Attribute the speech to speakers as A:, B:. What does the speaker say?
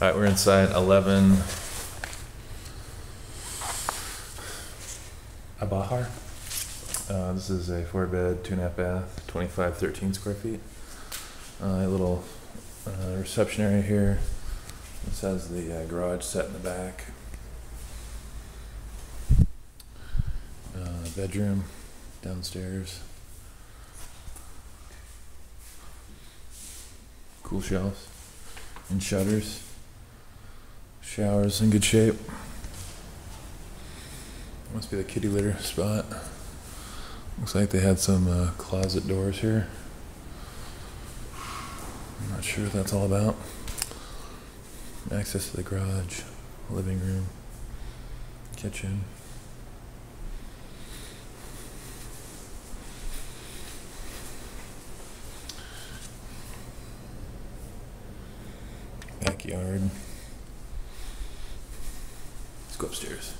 A: All right, we're inside 11. Abahar. Uh, this is a four bed, two and a half bath, 25, 13 square feet. Uh, a little uh, reception area here. This has the uh, garage set in the back. Uh, bedroom downstairs. Cool shelves and shutters. Showers in good shape. Must be the kitty litter spot. Looks like they had some uh, closet doors here. I'm not sure what that's all about. Access to the garage, living room, kitchen. Backyard. Go upstairs.